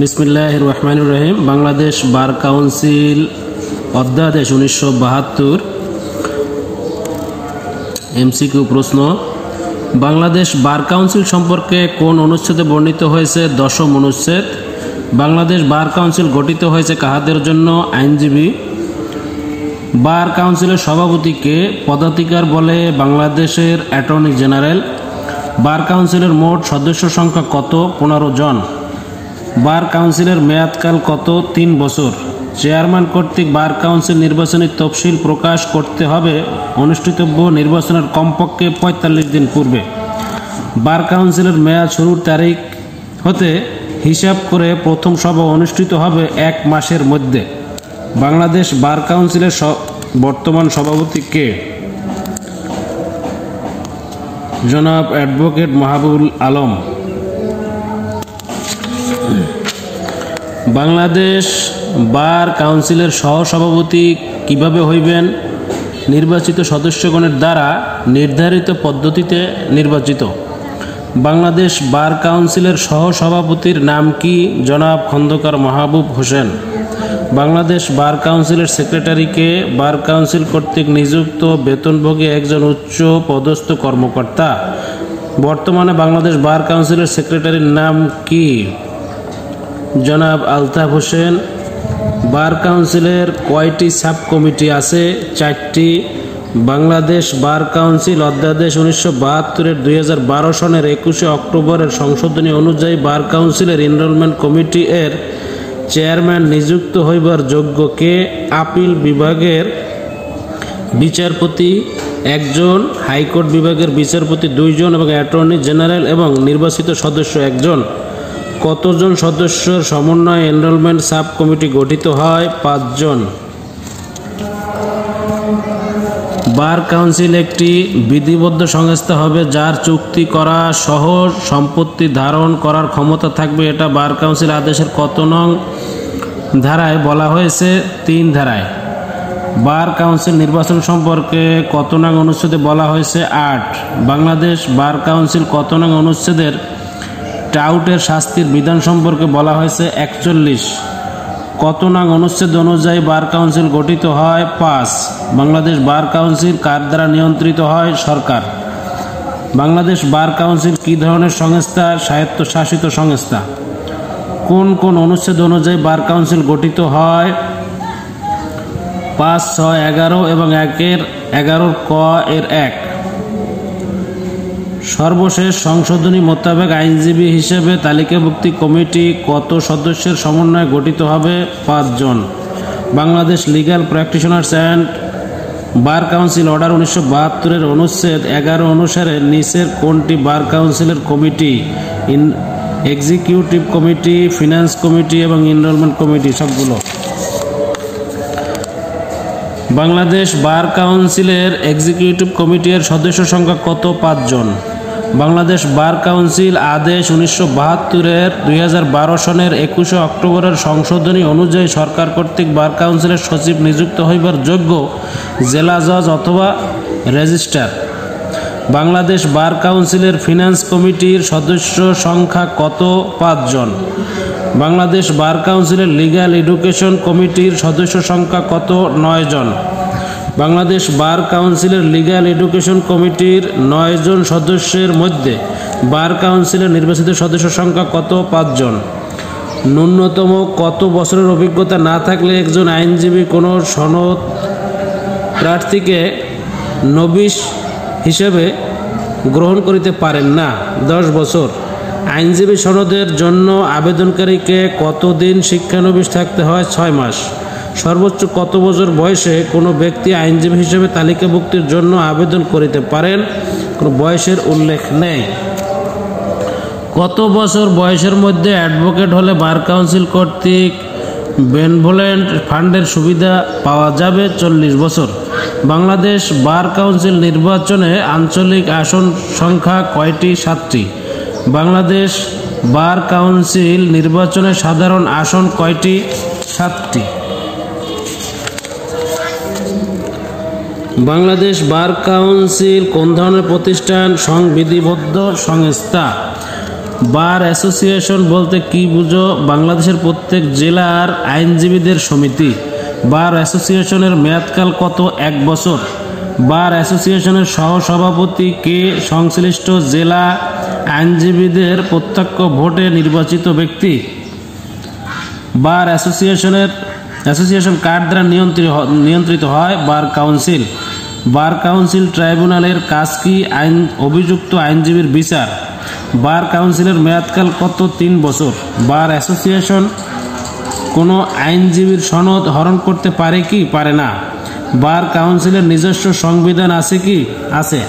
বিসমিল্লাহ রহমান রহিম বাংলাদেশ বার কাউন্সিল অধ্যাদেশ উনিশশো বাহাত্তর। এমসিকিউ প্রশ্ন, বাংলাদেশ বার কাউন্সিল সম্পর্কে কোন অনুচ্ছেদে বর্ণিত হয়েছে দশম অনুচ্ছেদ? বাংলাদেশ বার কাউন্সিল গঠিত হয়েছে কাহাদের জন্য? আইনজীবী, বার কাউন্সিলের সভাপতিকে পদাধিকার বলে বাংলাদেশের অ্যাটর্নি জেনারেল। বার কাউন্সিলের মোট সদস্য সংখ্যা কত? পনেরো জন। বার কাউন্সিলের মেয়াদকাল কত? তিন বছর। চেয়ারম্যান কর্তৃক বার কাউন্সিল নির্বাচনের তফসিল প্রকাশ করতে হবে। অনুষ্ঠিতব্য নির্বাচনের কমপক্ষে পঁয়তাল্লিশ দিন পূর্বে। বার কাউন্সিলের মেয়াদ শুরুর তারিখ হতে হিসাব করে প্রথম সভা অনুষ্ঠিত হবে এক মাসের মধ্যে। বাংলাদেশ বার কাউন্সিলের বর্তমান সভাপতি কে? জনাব অ্যাডভোকেট মাহবুল আলম। বাংলাদেশ বার কাউন্সিলের সহসভাপতি কীভাবে হইবেন? নির্বাচিত সদস্যগণের দ্বারা নির্ধারিত পদ্ধতিতে নির্বাচিত। বাংলাদেশ বার কাউন্সিলের সহসভাপতির নাম কি? জনাব খন্দকার মাহবুব হোসেন। বাংলাদেশ বার কাউন্সিলের সেক্রেটারিকে বার কাউন্সিল কর্তৃক নিযুক্ত বেতনভোগী একজন উচ্চ পদস্থ কর্মকর্তা। বর্তমানে বাংলাদেশ বার কাউন্সিলের সেক্রেটারির নাম কি? জনাব আলতাফ হোসেন, বার কাউন্সিলের কয়টি সাব কমিটি আছে? চারটি। বাংলাদেশ বার কাউন্সিল অধ্যাদেশ উনিশশো বাহাত্তরের দুই হাজার বারো সনের একুশে অক্টোবরের সংশোধনী অনুযায়ী বার কাউন্সিলের এনরোলমেন্ট কমিটি এর চেয়ারম্যান নিযুক্ত হইবার যোগ্য কে? আপিল বিভাগের বিচারপতি একজন, হাইকোর্ট বিভাগের বিচারপতি দুইজন এবং অ্যাটর্নি জেনারেল এবং নির্বাচিত সদস্য একজন। কতজন সদস্যর সমন্বয়ে এনরোলমেন্ট সাব কমিটি গঠিত হয়? পাঁচজন। বার কাউন্সিল একটি বিধিবদ্ধ সংস্থা হবে যার চুক্তি করা সহ সম্পত্তি ধারণ করার ক্ষমতা থাকবে। এটা বার কাউন্সিল আদেশের কত নং ধারায় বলা হয়েছে? তিন ধারায়। বার কাউন্সিল নির্বাচন সম্পর্কে কত নং অনুচ্ছেদে বলা হয়েছে? আট। বাংলাদেশ বার কাউন্সিল কত নং অনুচ্ছেদের টাউটের শাস্তির বিধান সম্পর্কে বলা হয়েছে একচল্লিশ। কত নং অনুচ্ছেদ অনুযায়ী বার কাউন্সিল গঠিত হয়? পাঁচ। বাংলাদেশ বার কাউন্সিল কার দ্বারা নিয়ন্ত্রিত হয়? সরকার। বাংলাদেশ বার কাউন্সিল কি ধরনের সংস্থা? স্বায়ত্তশাসিত সংস্থা। কোন কোন অনুচ্ছেদ অনুযায়ী বার কাউন্সিল গঠিত হয়? পাঁচ, ছয়, এগারো এবং একের এগারো ক এর এক। সর্বশেষ সংশোধনী মোতাবেক আইনজীবী হিসেবে তালিকাভুক্তি কমিটি কত সদস্যের সমন্বয়ে গঠিত হবে? পাঁচজন Bangladesh legal practitioners and bar council order উনিশশো বাহাত্তরের অনুচ্ছেদ এগারো অনুসারে নিচের কোনটি বার কাউন্সিলের committee? In executive committee, finance committee এবং এনরোলমেন্ট কমিটি, সবগুলো। বাংলাদেশ বার কাউন্সিলের এক্সিকিউটিভ কমিটির সদস্য সংখ্যা কত? পাঁচজন বাংলাদেশ বার কাউন্সিল আদেশ উনিশশো বাহাত্তরের দুই হাজার বারো সনের একুশে অক্টোবরের সংশোধনী অনুযায়ী সরকার কর্তৃক বার কাউন্সিলের সচিব নিযুক্ত হইবার যোগ্য জেলা জজ অথবা রেজিস্ট্রার। বাংলাদেশ বার কাউন্সিলের ফিনান্স কমিটির সদস্য সংখ্যা কত? পাঁচজন। বাংলাদেশ বার কাউন্সিলের লিগ্যাল এডুকেশন কমিটির সদস্য সংখ্যা কত? নয় জন বাংলাদেশ বার কাউন্সিলের লিগ্যাল এডুকেশন কমিটির নয়জন সদস্যের মধ্যে বার কাউন্সিলের নির্বাচিত সদস্য সংখ্যা কত? পাঁচজন ন্যূনতম কত বছরের অভিজ্ঞতা না থাকলে একজন আইনজীবী কোনো সনদ প্রার্থীকে নবিশ হিসেবে গ্রহণ করিতে পারেন না? দশ বছর। আইনজীবী সনদের জন্য আবেদনকারীকে কতদিন শিক্ষানবিশ থাকতে হয়? ছয় মাস। সর্বোচ্চ কত বছর বয়সে কোনো ব্যক্তি আইনজীবী হিসেবে তালিকাভুক্তির জন্য আবেদন করিতে পারেন? কোনো বয়সের উল্লেখ নেই। কত বছর বয়সের মধ্যে অ্যাডভোকেট হলে বার কাউন্সিল কর্তৃক বেনভোলেন্ট ফান্ডের সুবিধা পাওয়া যাবে? চল্লিশ বছর। বাংলাদেশ বার কাউন্সিল নির্বাচনে আঞ্চলিক আসন সংখ্যা কয়টি? সাতটি। বাংলাদেশ বার কাউন্সিল নির্বাচনে সাধারণ আসন কয়টি? সাতটি। বাংলাদেশ বার কাউন্সিল কোন ধরনের প্রতিষ্ঠান সংবিধিবদ্ধ সংস্থা? বার অ্যাসোসিয়েশন বলতে কি বুঝো? বাংলাদেশের প্রত্যেক জেলার আইনজীবীদের সমিতি। বার অ্যাসোসিয়েশনের মেয়াদকাল কত? এক বছর। বার অ্যাসোসিয়েশনের সহসভাপতি কে? সংশ্লিষ্ট জেলা আইনজীবীদের প্রত্যক্ষ ভোটে নির্বাচিত ব্যক্তি। বার অ্যাসোসিয়েশনের অ্যাসোসিয়েশন কার দ্বারা নিয়ন্ত্রিত নিয়ন্ত্রিত হয় বার কাউন্সিল। বার কাউন্সিল ট্রাইব্যুনালের কাজ কি আইন অভিযুক্ত আইনজীবীর বিচার? বার কাউন্সিলের মেয়াদকাল কত? তিন বছর। বার অ্যাসোসিয়েশন কোনো আইনজীবীর সনদ হরণ করতে পারে কি? পারে না। বার কাউন্সিলের নিজস্ব সংবিধান আছে কি? আছে।